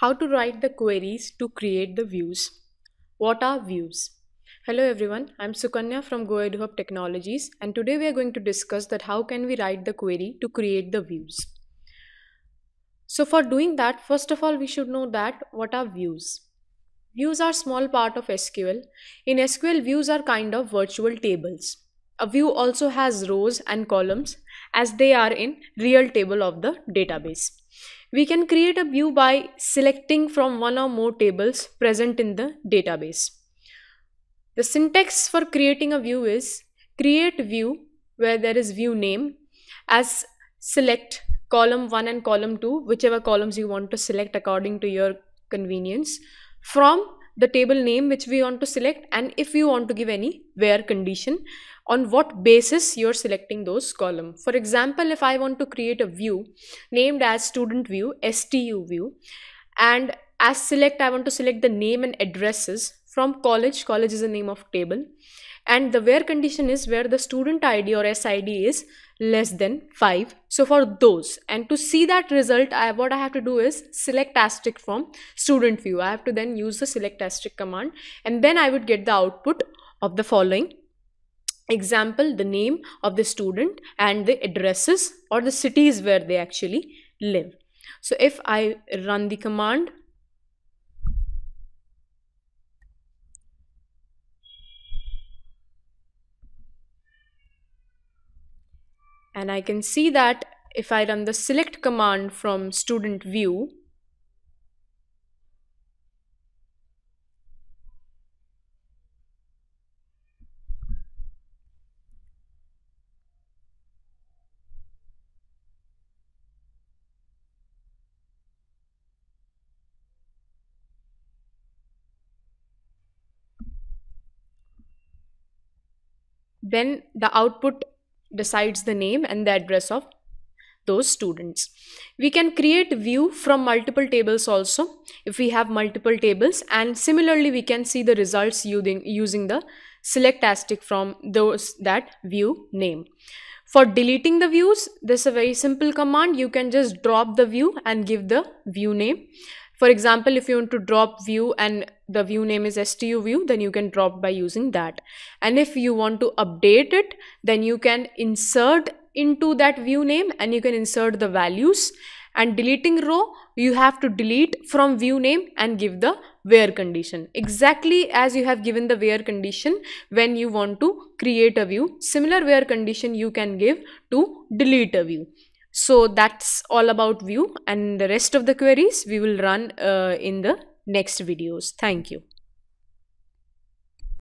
How to write the queries to create the views. What are views? Hello everyone, I'm Sukanya from GoEduHub Technologies and today we are going to discuss that how can we write the query to create the views. So for doing that, first of all we should know that what are views. Views are small part of SQL. In SQL, views are kind of virtual tables. A view also has rows and columns as they are in real table of the database. We can create a view by selecting from one or more tables present in the database. The syntax for creating a view is create view where there is view name as select column 1 and column 2 whichever columns you want to select according to your convenience from the table name which we want to select and if you want to give any where condition on what basis you're selecting those column. For example, if I want to create a view named as student view, STU view, and as select, I want to select the name and addresses from college. College is the name of table. And the where condition is where the student ID or SID is less than 5. So for those and to see that result, I, what I have to do is select asterisk from student view. I have to then use the select asterisk command and then I would get the output of the following example the name of the student and the addresses or the cities where they actually live so if i run the command and i can see that if i run the select command from student view then the output decides the name and the address of those students. We can create view from multiple tables also if we have multiple tables and similarly we can see the results using, using the select asterisk from those that view name. For deleting the views, this is a very simple command. You can just drop the view and give the view name. For example, if you want to drop view and the view name is stu view, then you can drop by using that. And if you want to update it, then you can insert into that view name and you can insert the values. And deleting row you have to delete from view name and give the where condition. Exactly as you have given the where condition when you want to create a view similar where condition you can give to delete a view. So that's all about view and the rest of the queries we will run uh, in the next videos. Thank you.